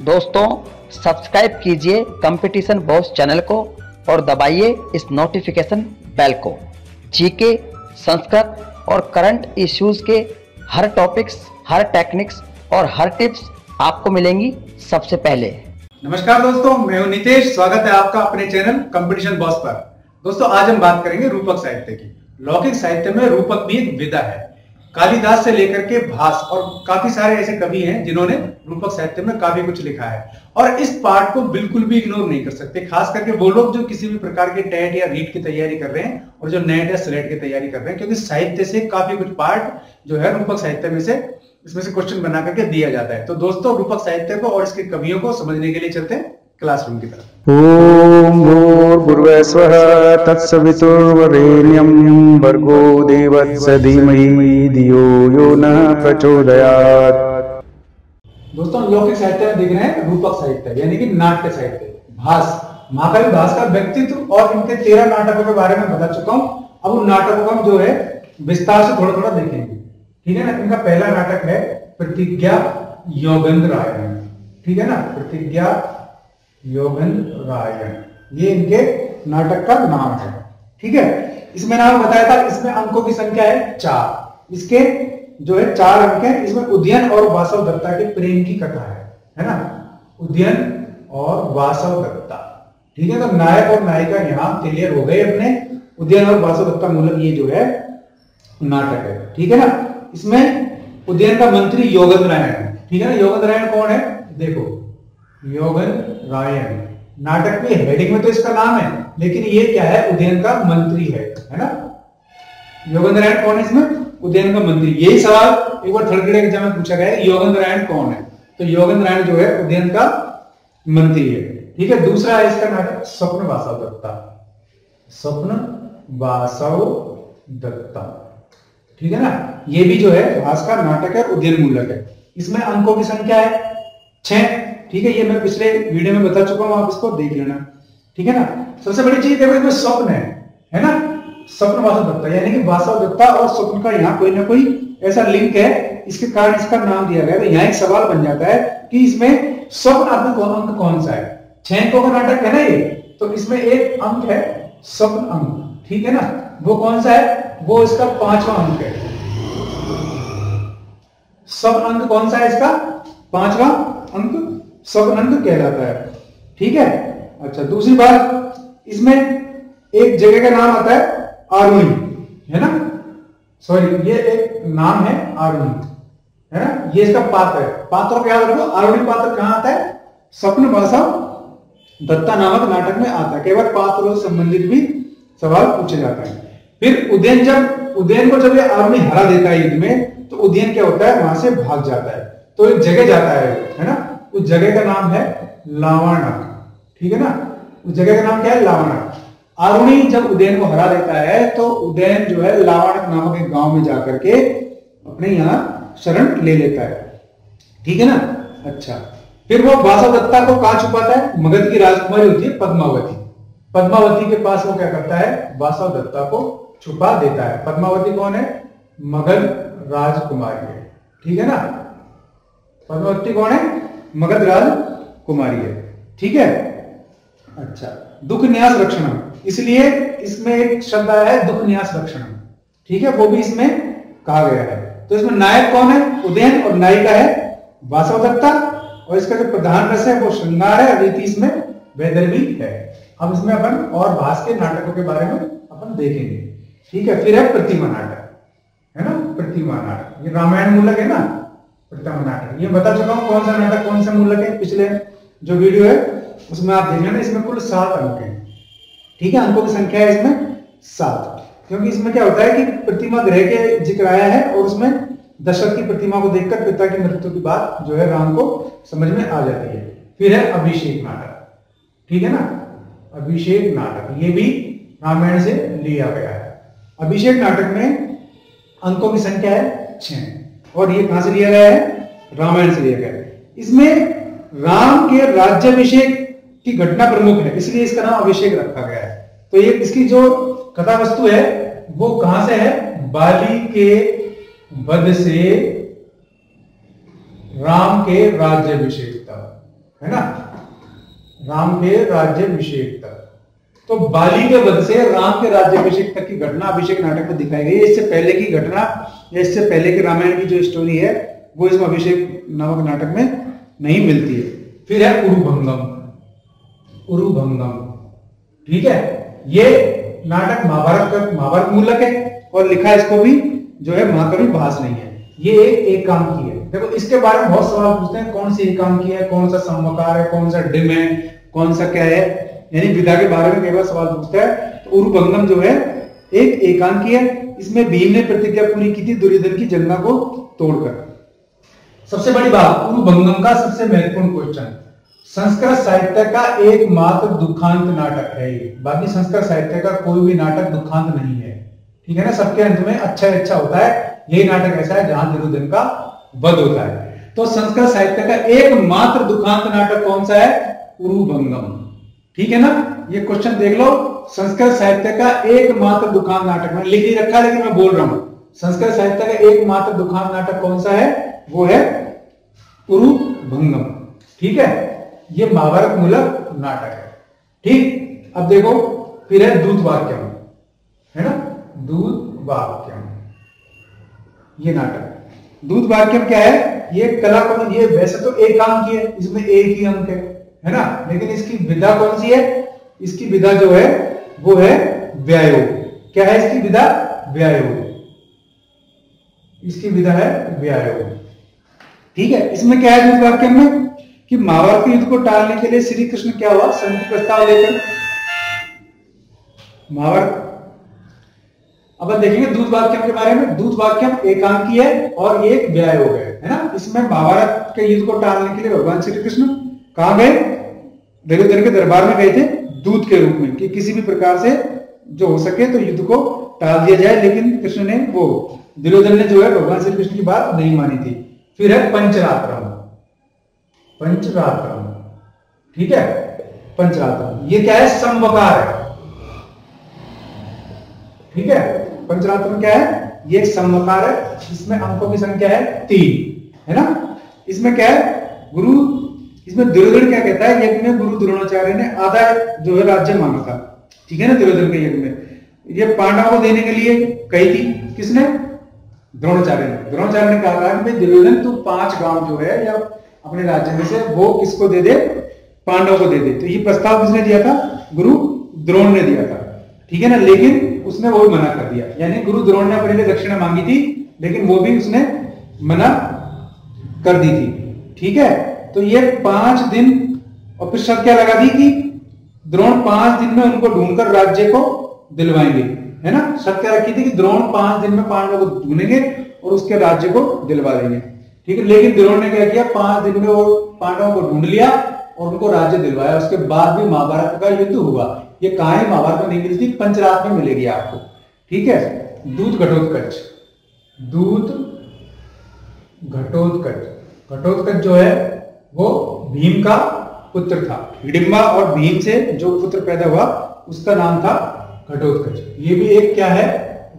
दोस्तों, सब्सक्राइब कीजिए competition boss channel को और दबाइए इस नोटिफिकेशन बेल को। जीके संस्कृत और करंट इश्यूज़ के हर टॉपिक्स हर टेक्निक्स और हर टिप्स आपको मिलेंगी सबसे पहले। नमस्कार दोस्तों, मैं हूँ नितेश। स्वागत है आपका अपने चैनल कंपटीशन बॉस पर। दोस्तों, आज हम बात करेंगे रूपक साहित्य की। लौकिक साहित्य में रूपक भी एक विधा है। कालिदास से लेकर के भास, और काफ़ी सारे ऐसे कवि हैं जिन्होंने रूपक साहित्य में काफ़ी कुछ लिखा है। और इस पार्ट को बिल्कुल भी इग्नोर नहीं कर सकते, खास करके वो लोग जो किसी भी प्रकार के टेट या रीट की तैयारी कर रहे हैं, और जो नेट या स्लेट की तैयारी कर रहे हैं, क्योंकि साहित्य से काफ़ी कुछ पार्ट जो है रूपक साहित्य में से, इसमें से क्वेश्चन बना करके दिया जाता है। तो दोस्तों, रूपक साहित्य को और इसके कवियों को समझने के लिए चलते हैं। क्लासरूम की तरफ़। भूर्भुवः स्वः तत्सवितुर्वरेण्यं भर्गो देवस्य धीमहि धियो यो न प्रचोदयात्। दोस्तों लौकिक साहित्य में दिख रहे हैं रूपक साहित्य यानी कि नाट्य साहित्य भास। महाकवि भास का व्यक्तित्व और इनके तेरह नाटकों के बारे में बता चुका हूँ। अब उन नाटकों को हम जो है विस्तार से थोड़ा थोड़ा देखेंगे। ठीक है ना? इनका पहला नाटक है प्रतिज्ञा योगेंद्र ठीक है ना? प्रतिज्ञा योगेंद्र रायण ये इनके नाटक का नाम है। ठीक है? इसमें नाम बताया था, इसमें अंकों की संख्या है चार। इसके जो है चार अंक है, इसमें उदयन और वासव दत्ता के प्रेम की कथा है। है ना? उदयन और वासव दत्ता। ठीक है? तो नायक और नायिका यहाँ क्लियर हो गए अपने। उदयन और वासव दत्ता मूलक ये जो है नाटक है। ठीक है ना? इसमें उदयन का मंत्री योगेंद्र है। ठीक है ना? योगेंद्र रायण कौन है? देखो योगन रायण नाटक में हेडिंग में तो इसका नाम है, लेकिन ये क्या है? उदयन का मंत्री है है ना? योगेंद्र रायण कौन है इसमें? उदयन का मंत्री। यही सवाल एक बार थर्ड ग्रेड एग्ज़ाम में पूछा गया है योगेंद्र रायण कौन है? तो योगेंद्र रायण जो है, उदयन का मंत्री है। ठीक है, दूसरा है इसका नाटक, स्वप्न वासव दत्ता स्वप्न वासव दत्ता ठीक है ना? ये भी जो है भास का नाटक है उद्यन मूलक है। इसमें अंकों की संख्या है, छह। ठीक है, ये मैं पिछले वीडियो में बता चुका हूँ, आप इसको देख लेना। ठीक है ना? सबसे बड़ी चीज़, देखो, इसमें स्वप्न है है ना? स्वप्न वासव दत्ता, यानी कि वासव दत्ता और स्वप्न का यहाँ कोई ना कोई ऐसा लिंक है, इसके कारण इसका नाम दिया गया तो यहाँ एक सवाल बन जाता है कि इसमें स्वप्न अंक अंक कौन सा है? छह का नाटक है ना ये? तो इसमें एक अंक है स्वप्न अंक, ठीक है ना? वो कौन सा है? वो इसका पांचवा अंक है। सब अंक कौन सा है इसका? पांचवा अंक। सब अंक कहलाता है। ठीक है? अच्छा दूसरी बात, इसमें एक जगह का नाम आता है आरुणी, है ना? सॉरी ये एक नाम है आरुणी, है ना? ये इसका पात्र है। पात्रों को याद रखो, आरुणी पात्र कहाँ आता है? स्वप्न भाषा दत्ता नामक नाटक में आता है। केवल पात्रों से संबंधित भी सवाल पूछे जाते हैं। फिर उदयन जब, उदयन को जब ये आर्मी हरा देता है युद्ध में तो उदयन क्या होता है? वहाँ से भाग जाता है। तो एक जगह जाता है है ना? उस जगह का नाम है लावाणक ठीक है ना? उस जगह का नाम क्या है? लावाणक आरुणी जब उदयन को हरा देता है तो उदयन जो है लावाणक नामक एक गाँव में जाकर के अपने यहाँ शरण ले लेता है। ठीक है ना? अच्छा। फिर वो बासा दत्ता को कहा छुपाता है? मगध की राजकुमारी होती है पद्मावती। पद्मावती के पास वो क्या करता है? बासव दत्ता को छुपा देता है। पद्मावती कौन है? मगध राजकुमारी है। ठीक है ना? पद्मावती कौन है? मगध राजकुमारी है। ठीक है? अच्छा दुख न्यास रक्षण इसलिए इसमें एक शब्द आया है, दुख न्यास रक्षण ठीक है? वो भी इसमें कहा गया है। तो इसमें नायक कौन है? उदयन और नायिका है वासव दत्ता। और इसका जो प्रधान रस है, वो श्रृंगार है। रीति इसमें वैदर्भी है। हम इसमें अपन और भास के नाटकों के बारे में अपन देखेंगे। ठीक है? फिर है प्रतिमा नाटक। है ना? प्रतिमा नाटक। ये रामायण मूलक है ना? प्रतिमा नाटक। ये बता चुका हूँ कौन सा नाटक, कौन सा मूलक है, पिछले जो वीडियो है, उसमें आप देख लेना, इसमें कुल सात अंक है। ठीक है, अंकों की संख्या है इसमें सात। क्योंकि इसमें क्या होता है कि प्रतिमा ग्रह के ज़िक्र आया है और उसमें दशरथ की प्रतिमा को देखकर पिता की मृत्यु की बात जो है राम को समझ में आ जाती है। फिर है अभिषेक नाटक। ठीक है ना? अभिषेक नाटक। ये भी रामायण से लिया गया है। अभिषेक नाटक में अंकों की संख्या है छह। और ये कहाँ से लिया गया है? रामायण से लिया गया है इसमें राम के राज्याभिषेक की घटना प्रमुख है, इसलिए इसका नाम अभिषेक रखा गया है। तो ये इसकी जो कथा वस्तु है, वो कहाँ से है? बाली के वध से राम के राज्याभिषेक तक, है ना? राम के राज्यभिषेक तक। तो बाली के वध से राम के राज्यभिषेक तक की घटना अभिषेक नाटक में दिखाई गई। इससे पहले की घटना या इससे पहले की रामायण की जो स्टोरी है वो इसमें अभिषेक नामक नाटक में नहीं मिलती है। फिर है उरुभंगम। उरुभंगम। ठीक है? ये नाटक महाभारत का महाभारत मूलक है और लिखा इसको भी जो है महाकवि भास नहीं है। ये एक एक काम की है। देखो, इसके बारे में बहुत सवाल पूछते हैं। कौन सी एक काम की है? कौन सा समकार है? कौन सा डिम है? कौन सा क्या है? यानी विधा के बारे में कई बार सवाल पूछता है। तो उरुभंगम जो है, एक एकांकी है। इसमें भीम ने प्रतिज्ञा पूरी की थी दुर्योधन की जंगा को तोड़कर। सबसे बड़ी बात उरुभंगम का सबसे महत्वपूर्ण क्वेश्चन संस्कृत साहित्य का एकमात्र दुखांत नाटक है ये। बाकी संस्कृत साहित्य का कोई भी नाटक दुखांत नहीं है। ठीक है ना? सबके अंत में अच्छा अच्छा होता है। यही नाटक ऐसा है जहाँ दुर्योधन का वध होता है। तो संस्कृत साहित्य का एकमात्र दुखांत नाटक कौन सा है? उरुभंगम ठीक है ना? ये क्वेश्चन देख लो। संस्कृत साहित्य का एकमात्र दुखांत नाटक। मैंने लिख ही रखा लेकिन मैं बोल रहा हूँ। संस्कृत साहित्य का एकमात्र दुखांत नाटक कौन सा है? वो है उरुभंगम ठीक है? ये महाभारत मूलक नाटक है। ठीक? अब देखो, फिर है दूत वाक्यम है ना? दूत वाक्यम ये नाटक। दूत वाक्यम क्या है? ये कला कौन ये वैसे तो एक अंक की है, इसमें एक ही अंक है। है ना? लेकिन इसकी विधा कौन सी है? इसकी विधा जो है, वो है व्यायोग क्या है इसकी विधा? व्यायोग इसकी विधा है व्यायोग ठीक है? इसमें क्या है दूत वाक्यम में? कि महाभारत के युद्ध को टालने के लिए श्री कृष्ण क्या हुआ? संधि प्रस्ताव लेकर महाभारत अब देखेंगे दूध वाक्यम के बारे में। दूध वाक्यम एकांकी है और एक व्यायोग है है ना? इसमें महाभारत के युद्ध को टालने के लिए भगवान श्री कृष्ण कहा गए? दुर्योधन के दरबार में गए थे दूध के रूप में, कि किसी भी प्रकार से जो हो सके तो युद्ध को टाल दिया जाए, लेकिन कृष्ण ने वो दुर्योधन ने जो है, भगवान श्री कृष्ण की बात नहीं मानी थी। फिर है पंचरात्रम। पंचरात्रम। ठीक है? पंचरात्रम। ये क्या है? समवकार है। ठीक है? पंचरात्रम क्या है? ये समवकार है इसमें अंकों की संख्या है तीन। है ना? इसमें क्या है? गुरु, इसमें दुर्योधन क्या कहता है? यज्ञ में गुरु द्रोणाचार्य ने आधा जो है राज्य मांगा था। ठीक है ना? दुर्योधन के यज्ञ में। ये पांडव को देने के लिए कही थी। किसने? द्रोणाचार्य ने। द्रोणाचार्य ने कहा था कि दुर्योधन, तू पाँच गाँव जो है या अपने राज्य में से वो किसको दे दे? पांडव को दे दे। तो ये प्रस्ताव किसने दिया था? गुरु द्रोण ने दिया था। ठीक है ना? लेकिन उसने वो भी मना कर दिया। यानी गुरु द्रोण ने अपने दक्षिणा मांगी थी, लेकिन वो भी उसने मना कर दी थी। ठीक है? तो ये पाँच दिन, और फिर शर्त क्या लगा दी कि द्रोण पाँच दिन में उनको ढूंढकर राज्य को दिलवाएँगे। है ना? शर्त रखी थी कि द्रोण पाँच दिन में पांडवों को ढूंढेंगे और उसके राज्य को दिलवा देंगे। ठीक है? लेकिन द्रोण ने क्या किया? पाँच दिन में वो पांडवों को ढूंढ लिया और उनको राज्य दिलवाया। उसके बाद भी महाभारत का युद्ध हुआ। ये कहा महाभारत में नहीं मिलती पंचरात में मिलेगी आपको। ठीक है? दूध घटोत्कच। दूध घटोत्कच। घटोत्कच जो है, वो भीम का पुत्र था। हिडिम्बा और भीम से जो पुत्र पैदा हुआ, उसका नाम था घटोत्कच। ये भी एक क्या है?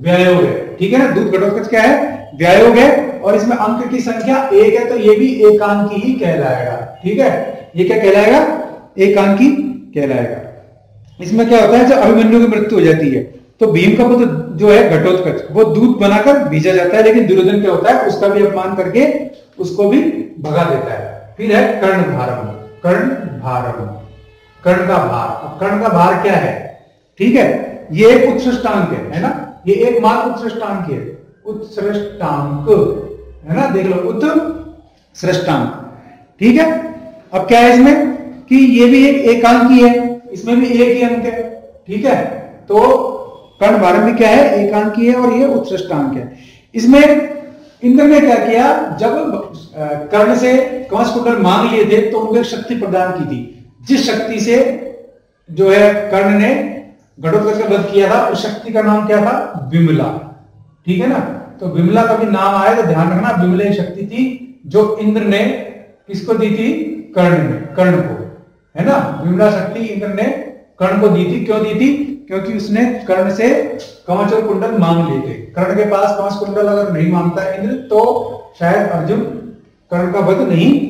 व्यायोग है। ठीक है ना? दूध घटोत्कच क्या है? व्यायोग है। और इसमें अंक की संख्या एक है तो ये भी एकांकी ही कहलाएगा। ठीक है? ये क्या कहलाएगा? एकांकी कहलाएगा। इसमें क्या होता है? जब अभिमन्यु की मृत्यु हो जाती है तो भीम का पुत्र जो है, घटोत्कच, वो दूध बनाकर भेजा जाता है, लेकिन दुर्योधन क्या होता है? उसका भी अपमान करके उसको भी भगा देता है। फिर है कर्ण भारम कर्ण भारम कर्ण का भार कर्ण का भार क्या है? ठीक है? ये एक उत्सृष्टांक है है ना? ये एक मात्र उत्सृष्टांक है। उत्सृष्टांक है ना? देख लो उत्तर सृष्टांक ठीक है? अब क्या है इसमें? कि ये भी एक एकांकी है इसमें भी एक ही अंक है। ठीक है? तो कर्ण भारत में क्या है? एकांकी है और ये उत्सृष्टांक है। इसमें इंद्र ने क्या किया? जब कर्ण से कंस कुंडल मांग लिए थे तो उनको शक्ति प्रदान की थी। जिस शक्ति से जो है कर्ण ने घटोत्कच का वध किया था, उस शक्ति का नाम क्या था? विमला ठीक है ना? तो विमला का भी नाम आया तो ध्यान रखना विमला शक्ति थी जो इंद्र ने किसको दी थी? कर्ण ने, कर्ण को। है ना? विमला शक्ति इंद्र ने कर्ण को दी थी। क्यों दी थी? क्योंकि उसने कर्ण से कवच और कुंडल मांग लिए थे। कर्ण के पास कवच कुंडल अगर नहीं माँगता इंद्र तो शायद अर्जुन कर्ण का वध नहीं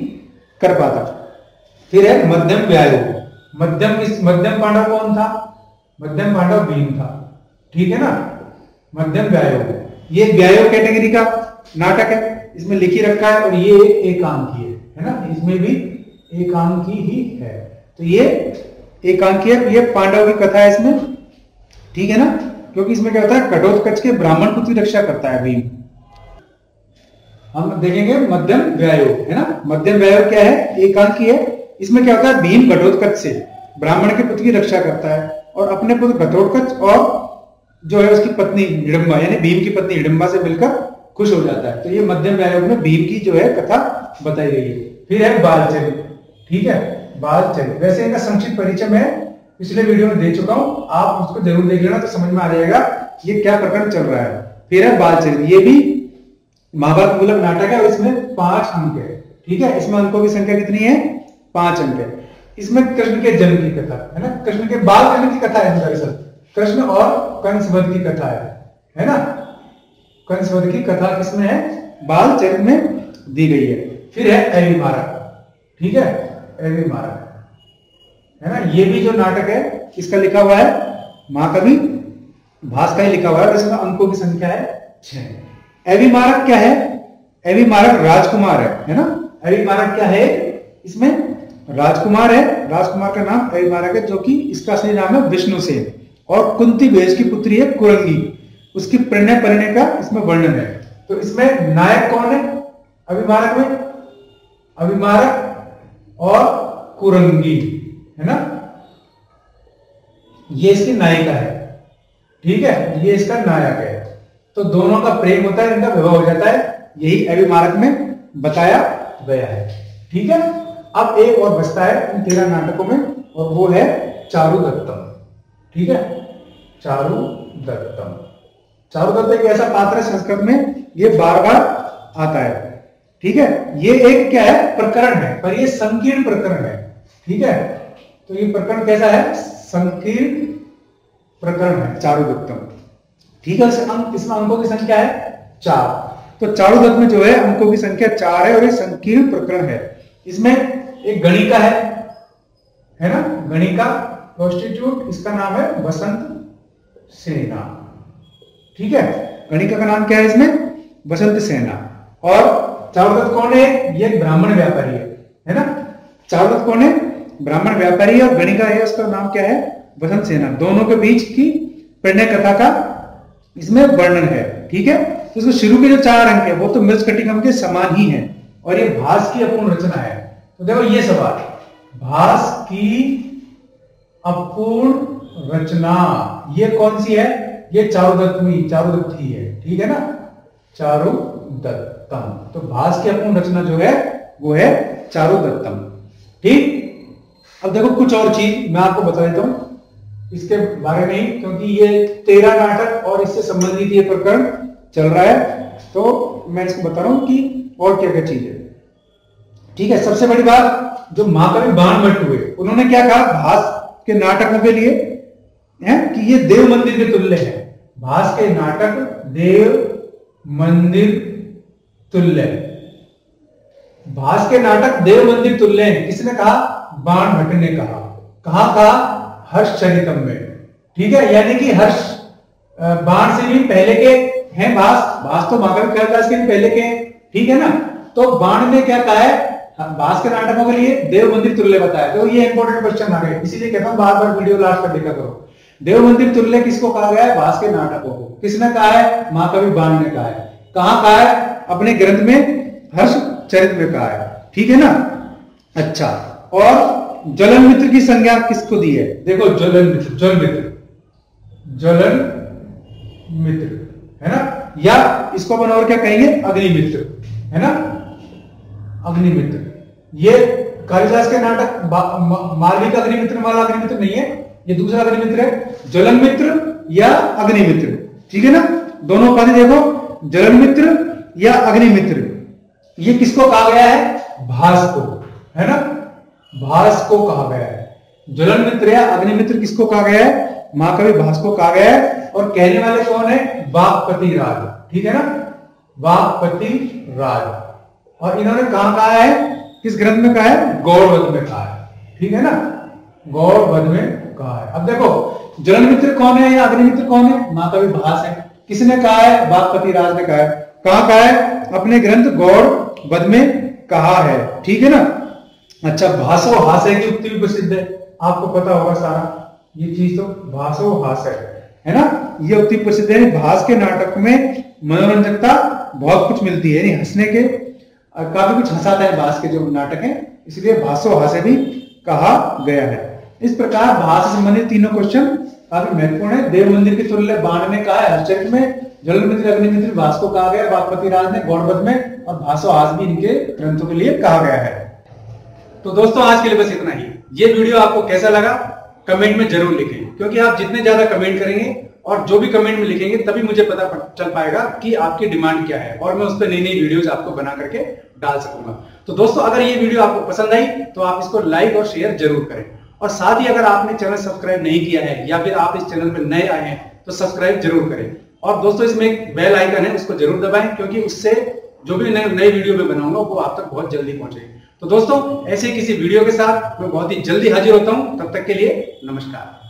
कर पाता। फिर है मध्यम व्यायु। मध्यम किस, मध्यम पांडव कौन था? मध्यम पांडव भीम था। ठीक है ना? मध्यम व्यायु ये व्यायु कैटेगरी का नाटक है। इसमें लिखी रखा है और ये एकांकी है। है ना? इसमें भी एकांकी ही है। तो ये एकांकी है ये पांडव की कथा है इसमें। ठीक है ना? क्योंकि इसमें क्या होता है? कटोत्कच के ब्राह्मण पुत्र रक्षा करता है भीम। हम देखेंगे मध्यम व्यायु है ना? मध्यम व्यायु क्या है? एकांकी है। इसमें क्या होता है? भीम घटोत्कच से ब्राह्मण के पुत्र की रक्षा करता है। और अपने पुत्र घटोत्कच और जो है उसकी पत्नी हिडम्बा यानी भीम की पत्नी हिडम्बा से मिलकर खुश हो जाता है। तो ये मध्यम व्यायोग में भीम की जो है कथा बताई गई है। फिर है बालचरित। ठीक है? बालचरित। वैसे इनका संक्षिप्त परिचय मैं पिछले वीडियो में दे चुका हूँ। आप उसको ज़रूर देख लेना तो समझ में आ जाएगा ये क्या प्रकरण चल रहा है। फिर है बालचरित। ये भी महाभारत मूलक नाटक है और इसमें पाँच अंक है। ठीक है? इसमें अंकों की संख्या कितनी है? पाँच अंक है। इसमें कृष्ण के जन्म की कथा, है ना? कृष्ण के बाल जन्म की कथा है दरअसल। कृष्ण और कंसवध की कथा है है ना? कंसवध की कथा किसमें है? बाल चरित में दी गई है। फिर है एवी मारक ठीक है? एवी मारक है ना? ये भी जो नाटक है, किसका लिखा हुआ है? महाकवि भास का ही लिखा हुआ है, और इसमें अंकों की संख्या है छह। एवी मारक क्या है? एवी मारक राजकुमार है है ना? एवी मारक क्या है? इसमें राजकुमार है। राजकुमार का नाम एवी मारक है, जो कि इसका सही नाम है विष्णु सेन। और कुंती भेज की पुत्री है कुरंगी। उसकी प्रणय परिणय का इसमें वर्णन है। तो इसमें नायक कौन है? अभिमारक में? अभिमारक और कुरंगी, है ना? ये इसकी नायिका है। ठीक है? ये इसका नायक है। तो दोनों का प्रेम होता है, इनका विवाह हो जाता है। यही अभिमारक में बताया गया है। ठीक है? अब एक और बचता है इन तेरह नाटकों में, और वो है चारु दत्तम ठीक है? चारु दत्तम चारु दत्त एक ऐसा पात्र है संस्कृत में, ये बार बार आता है। ठीक है? ये एक क्या है? प्रकरण है, पर ये संकीर्ण प्रकरण है। ठीक है? तो ये प्रकरण कैसा है? संकीर्ण प्रकरण है चारु दत्तम ठीक है? अंक इसमें अंकों की संख्या है चार। तो चारु दत्त में जो है, अंकों की संख्या चार है और ये संकीर्ण प्रकरण है। इसमें एक गणिका है है ना? गणिका प्रोस्टिट्यूट इसका नाम है बसंत सेना। ठीक है? गणिका का नाम क्या है इसमें? बसंत सेना। और चारुदत्त कौन है? ये ब्राह्मण व्यापारी है है ना? चारुदत्त कौन है? ब्राह्मण व्यापारी और गणिका है, उसका नाम क्या है? बसंत सेना। दोनों के बीच की प्रणय कथा का इसमें वर्णन है, ठीक है? तो शुरू के जो चार अंक है, वो तो मृत कटिकम के समान ही है, और ये भास की अपूर्ण रचना है। तो देखो ये सवाल भास की अपूर्ण रचना, ये कौन सी है? ये चारुदत्तमी, चारुदत्ती है, ठीक है ना? चारुदत्तम। तो भास की अपूर्ण रचना जो है, वो है चारुदत्तम। ठीक? अब देखो कुछ और चीज़ मैं आपको बता देता हूँ। इसके बारे में क्योंकि ये तेरह नाटक और इससे संबंधित ये प्रकरण चल रहा है। तो मैं इसको बता रहा हूँ कि और क्या क्या चीज़ है। ठीक है, सबसे बड़ी बात, जो महाकवि बाण भट्ट हुए, उन्होंने क्या कहा? भास के नाटकों के लिए, है, कि ये देव मंदिर के तुल्य है। भास के नाटक देव मंदिर तुल्य भास के नाटक देव मंदिर तुल्य है, किसने कहा? बाण भट्ट ने कहा। कहा कहा, हर्ष चरितम में। ठीक है, यानी कि हर्ष बाण से भी पहले के हैं भास। भास तो महाकवि कालिदास के पहले के ठीक है ना? तो बाण ने क्या कहा है? भास के नाटकों के लिए देव मंदिर तुल्य बताया। तो ये इंपॉर्टेंट क्वेश्चन आ गए। इसीलिए कहता हूँ बार बार वीडियो लास्ट कर देखा करो। देव मंदिर तुल्य किसको कहा गया है? भास के नाटकों को। किसने कहा है? महाकवि बाण ने कहा है। कहा कहा है? अपने ग्रंथ में, हर्ष चरित्र में कहा है। ठीक है ना? अच्छा। और ज्वलन मित्र की संज्ञा किसको दी है? देखो ज्वलन मित्र ज्वल मित्र। ज्वलन मित्र। है ना? या इसको अपन और क्या कहेंगे? अग्नि मित्र है ना? अग्निमित्र। ये कालिदास के नाटक मालविक अग्निमित्र वाला अग्निमित्र नहीं है, ये दूसरा अग्निमित्र है ज्वलन मित्र या अग्निमित्र। ठीक है ना? दोनों पद देखो ज्वलन मित्र या अग्निमित्र। ये किसको कहा गया है? भास को है ना? भास को कहा गया है। ज्वलन मित्र या अग्निमित्र किसको कहा गया है? महाकवि भास को कहा गया है, और कहने वाले कौन है? बागपति राज ठीक है ना? बागपति राज और इन्होंने कहा कहा है? किस ग्रंथ में कहा है? गौरवत में कहा है। ठीक है ना? गौड़ वध में कहा है। अब देखो जलन मित्र कौन है या अग्नि मित्र कौन है? माँ का भी भाष है। किसने कहा है? बागपति राज ने कहा है। कहा कहा है? अपने ग्रंथ वध में कहा है। ठीक है ना? अच्छा भाषो हास्य की उक्ति भी प्रसिद्ध है? आपको पता होगा सारा। ये चीज़ तो भाषो हास्य है। है ना? ये उक्ति प्रसिद्ध है। भाष के नाटक में मनोरंजकता बहुत कुछ मिलती है। हंसने के काफ़ी कुछ हंसाता है भाष के जो नाटक है, इसलिए भाषो हास्य भी कहा गया है। इस प्रकार भाष से संबंधित तीनों क्वेश्चन काफ़ी महत्वपूर्ण है। देव मंदिर की तुल्य बाण ने कहा है हर्षचरित में जल मित्र अग्नि मित्र भाष को कहा गया, बागपति राज ने गौड़वध में और भाषो हास भी इनके ग्रंथों के लिए कहा गया है। तो दोस्तों, आज के लिए बस इतना ही। ये वीडियो आपको कैसा लगा, कमेंट में ज़रूर लिखें, क्योंकि आप जितने ज़्यादा कमेंट करेंगे और जो भी कमेंट में लिखेंगे, तभी मुझे पता चल पाएगा कि आपकी डिमांड क्या है। और मैं उस पर नई नई वीडियोज़ आपको बना करके डाल सकूँगा। तो दोस्तों, अगर ये वीडियो आपको पसंद आई तो आप इसको लाइक और शेयर ज़रूर करें। और साथ ही अगर आपने चैनल सब्सक्राइब नहीं किया है, या फिर आप इस चैनल पर नए आए हैं तो सब्सक्राइब ज़रूर करें। और दोस्तों, इसमें एक बेल आइकन है, उसको ज़रूर दबाएँ, क्योंकि उससे जो भी नए वीडियो में बनाऊँगा, वो आप तक बहुत जल्दी पहुंचेगी। तो दोस्तों, ऐसे किसी वीडियो के साथ मैं बहुत ही जल्दी हाजिर होता हूँ। तब तक के लिए नमस्कार।